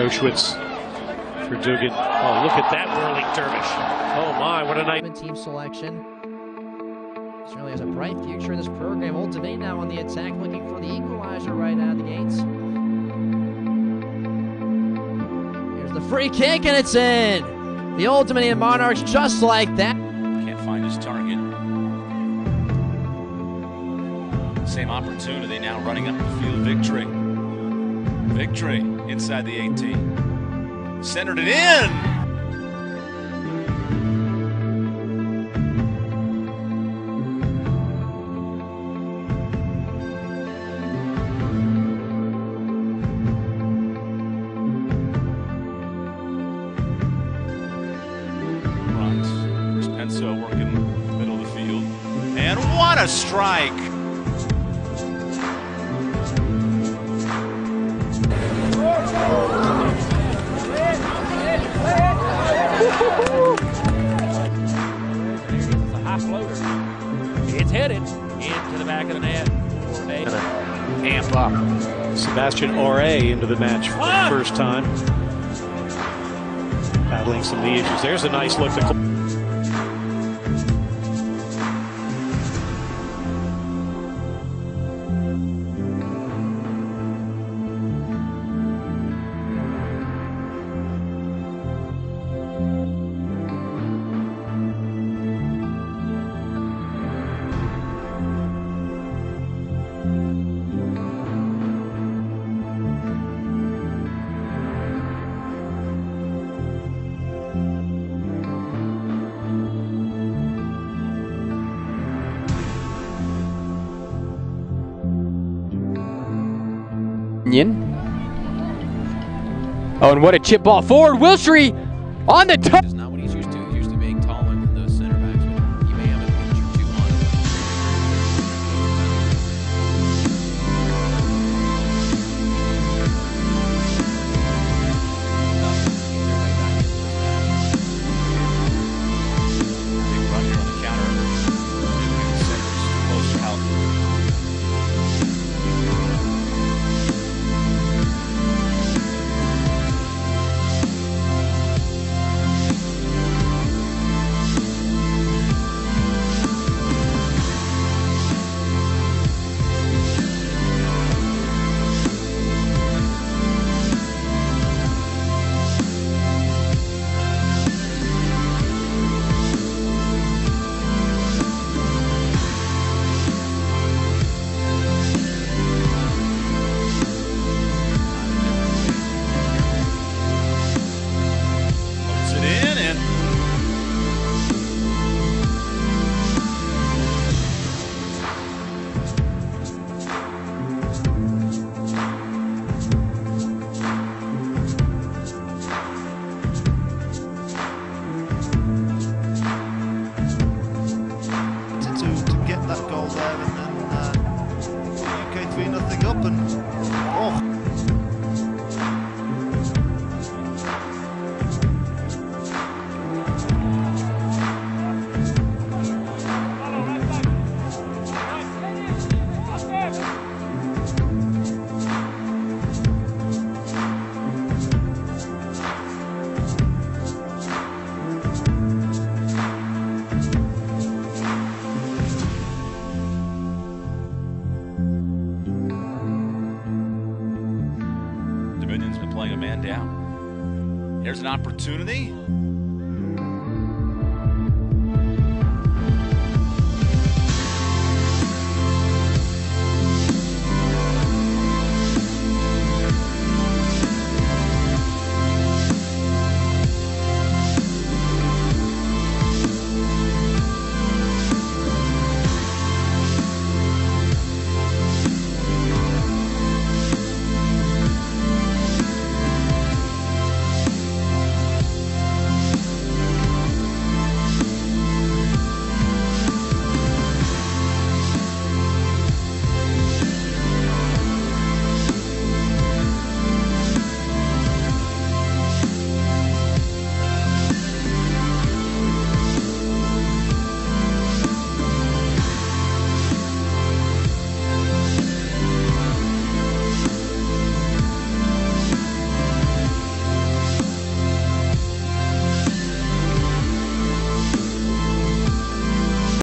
Goschwitz for Dogan. Oh, look at that whirling dervish. Oh my, what a night. Team selection. Certainly has a bright future in this program. Old Dominion now on the attack, looking for the equalizer right out of the gates. Here's the free kick, and it's in. The Old Dominion Monarchs just like that. Can't find his target. Same opportunity now running up the field. Victory. Victory inside the 18. Centered it in. Chris Penso working middle of the field. And what a strike! Amp up. Sebastian Ore into the match for the first time. Battling some knee issues. There's a nice look. Oh, and what a chip ball forward. Wilshere on the top. Dominion's been playing a man down. Here's an opportunity.